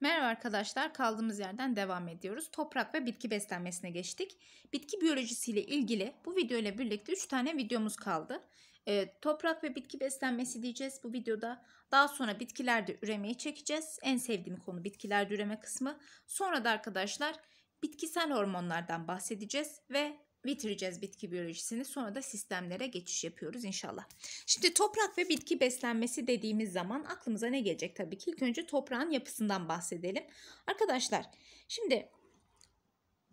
Merhaba arkadaşlar, kaldığımız yerden devam ediyoruz. Toprak ve bitki beslenmesine geçtik. Bitki biyolojisiyle ilgili bu video ile birlikte 3 tane videomuz kaldı. Ee, toprak ve bitki beslenmesi diyeceğiz bu videoda. Daha sonra bitkilerde üremeyi çekeceğiz. En sevdiğim konu bitkilerde üreme kısmı. Sonra da arkadaşlar bitkisel hormonlardan bahsedeceğiz ve bitireceğiz bitki biyolojisini. Sonra da sistemlere geçiş yapıyoruz inşallah. Şimdi toprak ve bitki beslenmesi dediğimiz zaman aklımıza ne gelecek tabii ki? İlk önce toprağın yapısından bahsedelim. Arkadaşlar şimdi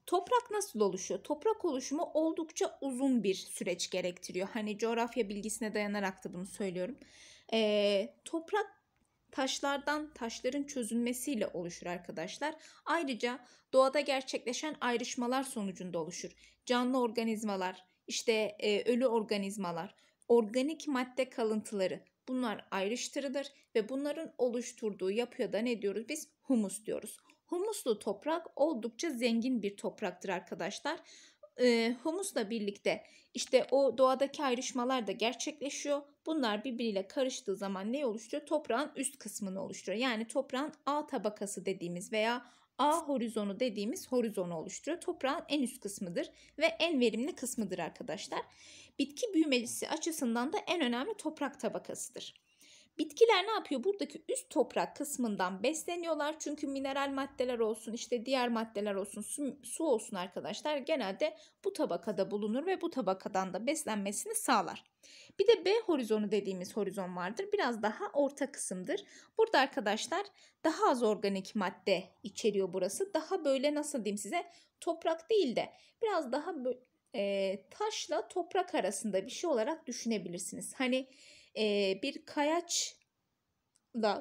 toprak nasıl oluşuyor? Toprak oluşumu oldukça uzun bir süreç gerektiriyor. Hani coğrafya bilgisine dayanarak da bunu söylüyorum. Ee, toprak taşlardan taşların çözülmesiyle oluşur arkadaşlar. Ayrıca doğada gerçekleşen ayrışmalar sonucunda oluşur. Canlı organizmalar, işte e, ölü organizmalar, organik madde kalıntıları bunlar ayrıştırılır ve bunların oluşturduğu yapıya da ne diyoruz biz? Humus diyoruz. Humuslu toprak oldukça zengin bir topraktır arkadaşlar. E, humusla birlikte işte o doğadaki ayrışmalar da gerçekleşiyor. Bunlar birbiriyle karıştığı zaman ne oluşturuyor? Toprağın üst kısmını oluşturuyor. Yani toprağın A tabakası dediğimiz veya A horizonu dediğimiz horizonu oluşturuyor. Toprağın en üst kısmıdır ve en verimli kısmıdır arkadaşlar. Bitki büyümesi açısından da en önemli toprak tabakasıdır. Bitkiler ne yapıyor? Buradaki üst toprak kısmından besleniyorlar. Çünkü mineral maddeler olsun, işte diğer maddeler olsun, su, su olsun arkadaşlar genelde bu tabakada bulunur ve bu tabakadan da beslenmesini sağlar. Bir de B horizonu dediğimiz horizon vardır. Biraz daha orta kısımdır. Burada arkadaşlar daha az organik madde içeriyor burası. Daha böyle nasıl diyeyim size toprak değil de biraz daha e, taşla toprak arasında bir şey olarak düşünebilirsiniz. Hani e, bir kayaçla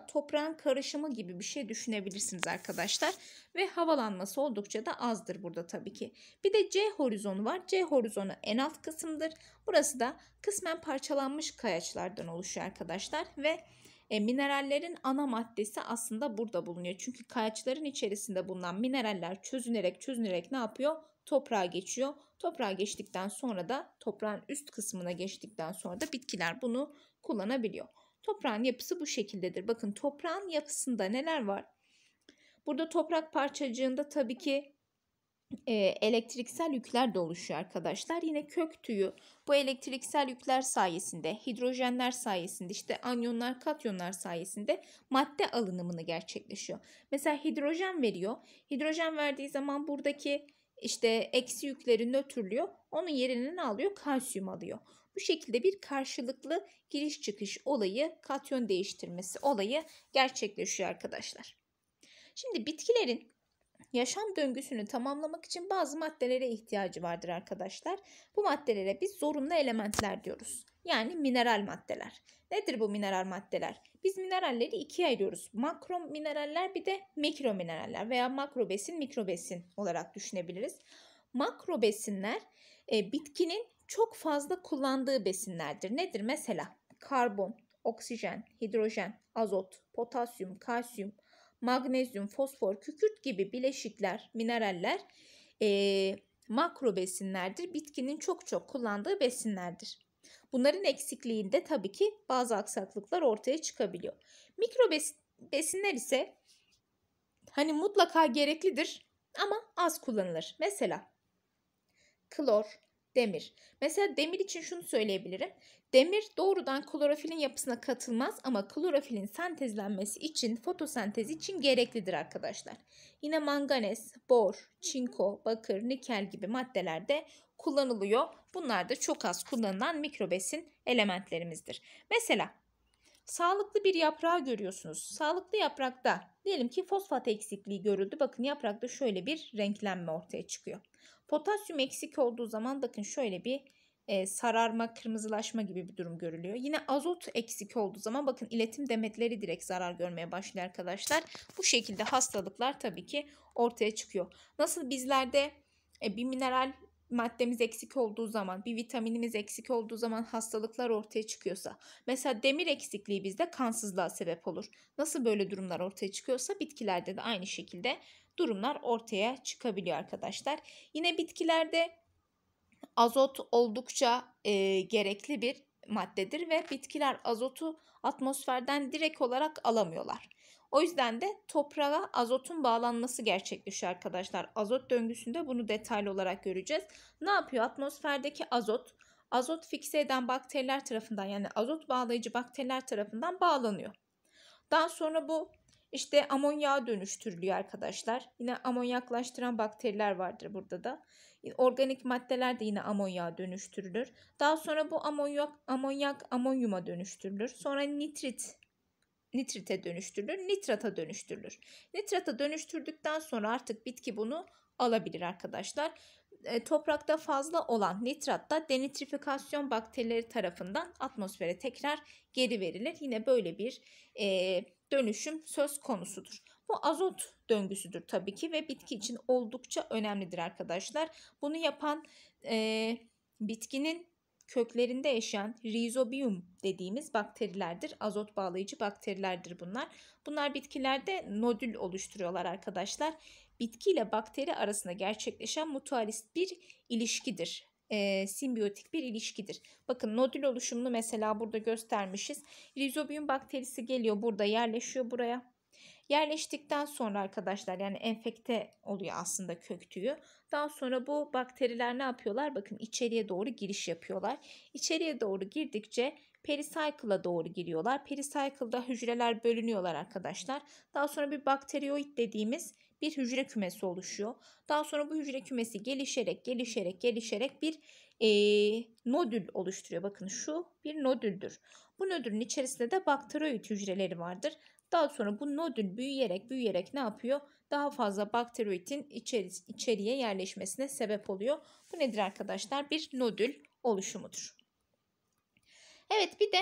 toprağın karışımı gibi bir şey düşünebilirsiniz arkadaşlar. Ve havalanması oldukça da azdır burada tabii ki. Bir de C horizonu var. C horizonu en alt kısımdır. Burası da kısmen parçalanmış kayaçlardan oluşuyor arkadaşlar. Ve e, minerallerin ana maddesi aslında burada bulunuyor. Çünkü kayaçların içerisinde bulunan mineraller çözünerek çözünerek ne yapıyor? Toprağa geçiyor. Toprağa geçtikten sonra da toprağın üst kısmına geçtikten sonra da bitkiler bunu kullanabiliyor. Toprağın yapısı bu şekildedir. Bakın toprağın yapısında neler var? Burada toprak parçacığında tabii ki e, elektriksel yükler de oluşuyor arkadaşlar. Yine kök tüyü bu elektriksel yükler sayesinde, hidrojenler sayesinde, işte anyonlar, katyonlar sayesinde madde alınımını gerçekleşiyor. Mesela hidrojen veriyor. Hidrojen verdiği zaman buradaki işte eksi yükleri nötrlüyor. Onun yerini ne alıyor? Kalsiyum alıyor. Bu şekilde bir karşılıklı giriş çıkış olayı, katyon değiştirmesi olayı gerçekleşiyor arkadaşlar. Şimdi bitkilerin yaşam döngüsünü tamamlamak için bazı maddelere ihtiyacı vardır arkadaşlar. Bu maddelere biz zorunlu elementler diyoruz. Yani mineral maddeler. Nedir bu mineral maddeler? Biz mineralleri ikiye ayırıyoruz. Makro mineraller bir de mikro mineraller veya makro besin, mikro besin olarak düşünebiliriz. Makro besinler e, bitkinin çok fazla kullandığı besinlerdir. Nedir mesela? Karbon, oksijen, hidrojen, azot, potasyum, kalsiyum, magnezyum, fosfor, kükürt gibi bileşikler, mineraller e, makro besinlerdir. Bitkinin çok çok kullandığı besinlerdir. Bunların eksikliğinde tabii ki bazı aksaklıklar ortaya çıkabiliyor. Mikro besinler ise hani mutlaka gereklidir ama az kullanılır. Mesela klor, demir. Mesela demir için şunu söyleyebilirim. Demir doğrudan klorofilin yapısına katılmaz ama klorofilin sentezlenmesi için, fotosentez için gereklidir arkadaşlar. Yine manganez, bor, çinko, bakır, nikel gibi maddelerde kullanılıyor. Bunlar da çok az kullanılan mikrobesin elementlerimizdir. Mesela sağlıklı bir yaprağı görüyorsunuz. Sağlıklı yaprakta diyelim ki fosfat eksikliği görüldü. Bakın yaprakta şöyle bir renklenme ortaya çıkıyor. Potasyum eksik olduğu zaman bakın şöyle bir e, sararma, kırmızılaşma gibi bir durum görülüyor. Yine azot eksik olduğu zaman bakın iletim demetleri direkt zarar görmeye başlıyor arkadaşlar. Bu şekilde hastalıklar tabii ki ortaya çıkıyor. Nasıl bizlerde e, bir mineral maddemiz eksik olduğu zaman, bir vitaminimiz eksik olduğu zaman hastalıklar ortaya çıkıyorsa, mesela demir eksikliği bizde kansızlığa sebep olur. Nasıl böyle durumlar ortaya çıkıyorsa bitkilerde de aynı şekilde durumlar ortaya çıkabiliyor arkadaşlar. Yine bitkilerde azot oldukça e, gerekli bir maddedir ve bitkiler azotu atmosferden direkt olarak alamıyorlar. O yüzden de toprağa azotun bağlanması gerçekleşiyor arkadaşlar. Azot döngüsünde bunu detaylı olarak göreceğiz. Ne yapıyor? Atmosferdeki azot azot fikse eden bakteriler tarafından yani azot bağlayıcı bakteriler tarafından bağlanıyor. Daha sonra bu işte amonyağa dönüştürülüyor arkadaşlar. Yine amonyaklaştıran bakteriler vardır burada da. Organik maddeler de yine amonyağa dönüştürülür. Daha sonra bu amonyak, amonyak amonyuma dönüştürülür. Sonra nitrit nitrite dönüştürülür, nitrata dönüştürülür. Nitrata dönüştürdükten sonra artık bitki bunu alabilir arkadaşlar. E, toprakta fazla olan nitrat da denitrifikasyon bakterileri tarafından atmosfere tekrar geri verilir. Yine böyle bir e, dönüşüm söz konusudur. Bu azot döngüsüdür tabii ki ve bitki için oldukça önemlidir arkadaşlar. Bunu yapan e, bitkinin köklerinde yaşayan rhizobium dediğimiz bakterilerdir. Azot bağlayıcı bakterilerdir bunlar. Bunlar bitkilerde nodül oluşturuyorlar arkadaşlar. Bitki ile bakteri arasında gerçekleşen mutualist bir ilişkidir. E, simbiyotik bir ilişkidir. Bakın nodül oluşumunu mesela burada göstermişiz. Rhizobium bakterisi geliyor burada yerleşiyor buraya. Yerleştikten sonra arkadaşlar yani enfekte oluyor aslında kök tüyü. Daha sonra bu bakteriler ne yapıyorlar? Bakın içeriye doğru giriş yapıyorlar. İçeriye doğru girdikçe pericycle'a doğru giriyorlar. Pericycle'da hücreler bölünüyorlar arkadaşlar. Daha sonra bir bakterioid dediğimiz bir hücre kümesi oluşuyor. Daha sonra bu hücre kümesi gelişerek gelişerek gelişerek bir e, nodül oluşturuyor. Bakın şu bir nodüldür. Bu nodülün içerisinde de bakterioid hücreleri vardır. Daha sonra bu nodül büyüyerek büyüyerek ne yapıyor? Daha fazla bakterioidin içeri, içeriye yerleşmesine sebep oluyor. Bu nedir arkadaşlar? Bir nodül oluşumudur. Evet bir de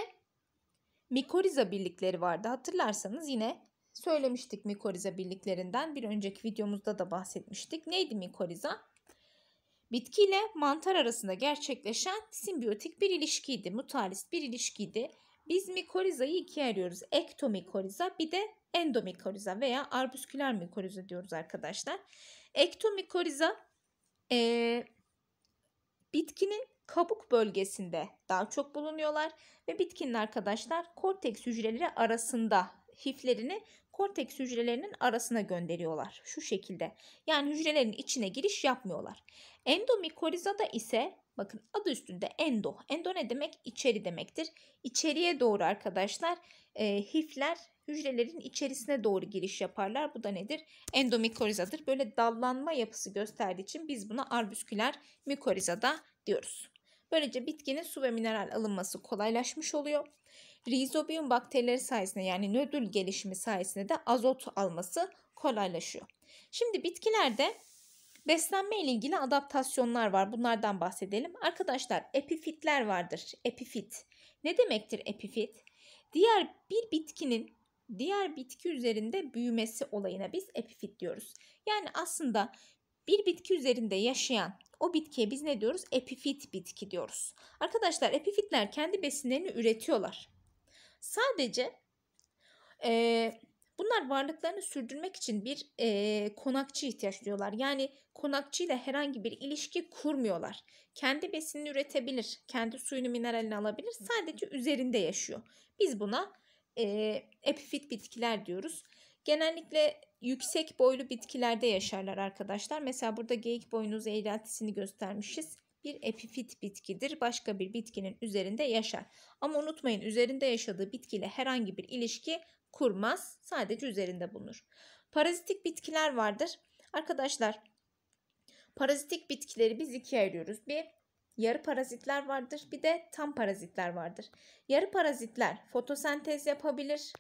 mikoriza birlikleri vardı. Hatırlarsanız yine söylemiştik mikoriza birliklerinden. Bir önceki videomuzda da bahsetmiştik. Neydi mikoriza? Bitki ile mantar arasında gerçekleşen simbiyotik bir ilişkiydi. Mutualist bir ilişkiydi. Biz mikorizayı ikiye ayırıyoruz. Ektomikoriza bir de endomikoriza veya arbüsküler mikoriza diyoruz arkadaşlar. Ektomikoriza e, bitkinin kabuk bölgesinde daha çok bulunuyorlar ve bitkinin arkadaşlar korteks hücreleri arasında hiflerini korteks hücrelerinin arasına gönderiyorlar. Şu şekilde. Yani hücrelerin içine giriş yapmıyorlar. Endomikorizada ise bakın adı üstünde endo. Endo ne demek? İçeri demektir. İçeriye doğru arkadaşlar e, hifler hücrelerin içerisine doğru giriş yaparlar. Bu da nedir? Endomikorizadır. Böyle dallanma yapısı gösterdiği için biz buna arbüsküler mikorizada diyoruz. Böylece bitkinin su ve mineral alınması kolaylaşmış oluyor. Rhizobium bakterileri sayesinde yani nödül gelişimi sayesinde de azot alması kolaylaşıyor. Şimdi bitkilerde beslenme ile ilgili adaptasyonlar var. Bunlardan bahsedelim. Arkadaşlar epifitler vardır. Epifit. Ne demektir epifit? Diğer bir bitkinin diğer bitki üzerinde büyümesi olayına biz epifit diyoruz. Yani aslında bir bitki üzerinde yaşayan o bitkiye biz ne diyoruz? Epifit bitki diyoruz. Arkadaşlar epifitler kendi besinlerini üretiyorlar. Sadece e, bunlar varlıklarını sürdürmek için bir e, konakçı ihtiyaç duyuyorlar. Yani konakçı ile herhangi bir ilişki kurmuyorlar. Kendi besinini üretebilir, kendi suyunu mineralini alabilir. Sadece üzerinde yaşıyor. Biz buna e, epifit bitkiler diyoruz. Genellikle yüksek boylu bitkilerde yaşarlar arkadaşlar. Mesela burada geyik boynuzu eğreltisini göstermişiz bir epifit bitkidir. Başka bir bitkinin üzerinde yaşar. Ama unutmayın üzerinde yaşadığı bitkiyle herhangi bir ilişki kurmaz. Sadece üzerinde bulunur. Parazitik bitkiler vardır. Arkadaşlar parazitik bitkileri biz ikiye ayırıyoruz. Bir yarı parazitler vardır. Bir de tam parazitler vardır. Yarı parazitler fotosentez yapabilir.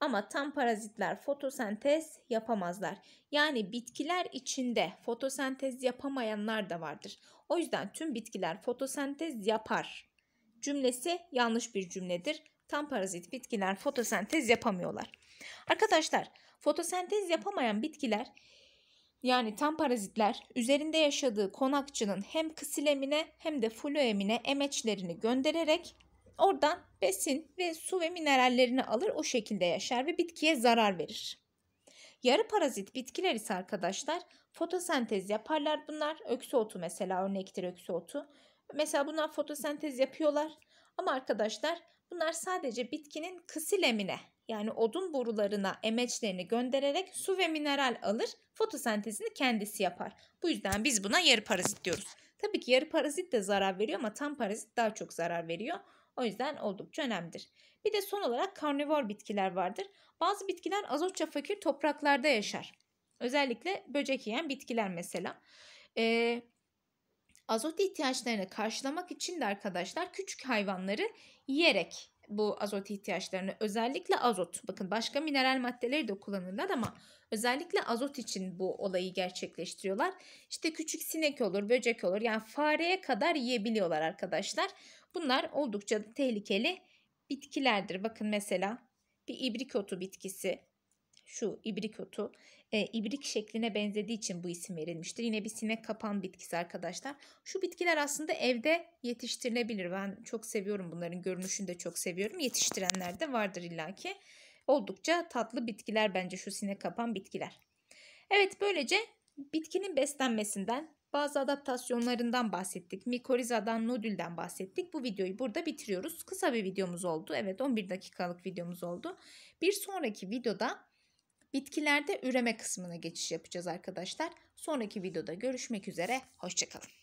Ama tam parazitler fotosentez yapamazlar. Yani bitkiler içinde fotosentez yapamayanlar da vardır. O yüzden tüm bitkiler fotosentez yapar. Cümlesi yanlış bir cümledir. Tam parazit bitkiler fotosentez yapamıyorlar. Arkadaşlar fotosentez yapamayan bitkiler yani tam parazitler üzerinde yaşadığı konakçının hem kısilemine hem de fluemine emeçlerini göndererek oradan besin ve su ve minerallerini alır o şekilde yaşar ve bitkiye zarar verir. Yarı parazit bitkiler ise arkadaşlar fotosentez yaparlar bunlar. Öksü otu mesela örnektir öksü otu. Mesela bunlar fotosentez yapıyorlar. Ama arkadaşlar bunlar sadece bitkinin kısilemine yani odun borularına emeçlerini göndererek su ve mineral alır, fotosentezini kendisi yapar. Bu yüzden biz buna yarı parazit diyoruz. Tabii ki yarı parazit de zarar veriyor ama tam parazit daha çok zarar veriyor. O yüzden oldukça önemlidir. Bir de son olarak karnivor bitkiler vardır. Bazı bitkiler azotça fakir topraklarda yaşar. Özellikle böcek yiyen bitkiler mesela. Ee, azot ihtiyaçlarını karşılamak için de arkadaşlar küçük hayvanları yiyerek bu azot ihtiyaçlarını özellikle azot bakın başka mineral maddeleri de kullanırlar ama özellikle azot için bu olayı gerçekleştiriyorlar. İşte küçük sinek olur, böcek olur yani fareye kadar yiyebiliyorlar arkadaşlar. Bunlar oldukça tehlikeli bitkilerdir. Bakın mesela bir ibrik otu bitkisi şu ibrik otu e, ibrik şekline benzediği için bu isim verilmiştir. Yine bir sinek kapan bitkisi arkadaşlar. Şu bitkiler aslında evde yetiştirilebilir. Ben çok seviyorum bunların görünüşünü de çok seviyorum. Yetiştirenler de vardır illaki. Oldukça tatlı bitkiler bence şu sinek kapan bitkiler. Evet böylece bitkinin beslenmesinden bazı adaptasyonlarından bahsettik. Mikorizadan, nodülden bahsettik. Bu videoyu burada bitiriyoruz. Kısa bir videomuz oldu. Evet 11 dakikalık videomuz oldu. Bir sonraki videoda bitkilerde üreme kısmına geçiş yapacağız arkadaşlar. Sonraki videoda görüşmek üzere. Hoşçakalın.